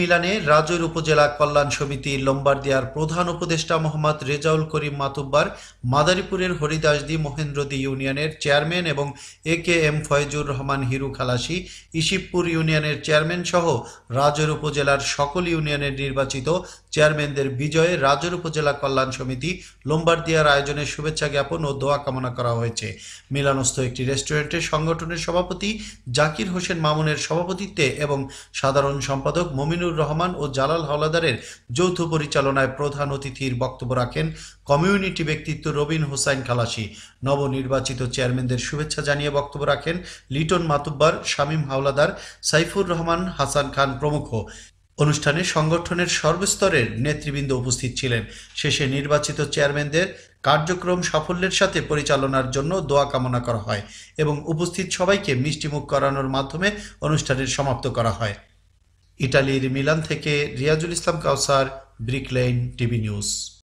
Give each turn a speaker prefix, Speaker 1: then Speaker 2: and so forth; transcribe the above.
Speaker 1: মিলানে রাজৈর উপজেলা কল্যাণ সমিতি লম্বারদিয়ার প্রধান উপদেষ্টা মোহাম্মদ রেজাউল করিম মাতুব্বার, মাদারীপুরের হরিদাসদি মহেন্দ্রদি ইউনিয়নের চেয়ারম্যান এবং A K M Foyzur Rahman Hiru Khalasi Isibpur ইউনিয়নের চেয়ারম্যান সহ রাজৈর উপজেলার সকল ইউনিয়নের নির্বাচিত চেয়ারম্যানদের বিজয়ে রাজৈর উপজেলা কল্যাণ সমিতি লম্বারদিয়ার আয়োজনে শুভেচ্ছা জ্ঞাপন ও দোয়া কামনা করা হয়েছে। মিলানস্থ একটি রেস্টুরেন্টে সংগঠনের সভাপতি জাকির হোসেন মামুনের সভাপতিত্বে এবং সাধারণ সম্পাদক মমিনুর রহমান ও জালাল হাওলাদারের যৌথ পরিচালনায় প্রধান অতিথির বক্তব্য রাখেন কমিউনিটি ব্যক্তিত্ব রবিন হোসাইন খালাসি। নবনির্বাচিত চেয়ারম্যানদের শুভেচ্ছা জানিয়ে বক্তব্য রাখেন লিটন মাতুব্বার, শামীম হাওলাদার, সাইফুর রহমান, হাসান খান প্রমুখ। অনুষ্ঠানে সংগঠনের সর্বস্তরের নেতৃবৃন্দ উপস্থিত ছিলেন। শেষে নির্বাচিত চেয়ারম্যানদের কার্যক্রম সাফল্যের সাথে পরিচালনার জন্য দোয়া কামনা করা হয় এবং উপস্থিত সবাইকে মিষ্টিমুখ করানোর মাধ্যমে অনুষ্ঠানের সমাপ্ত করা হয়। ইটালির মিলান থেকে Riazul Islam Kawsar Brick Lane TV news.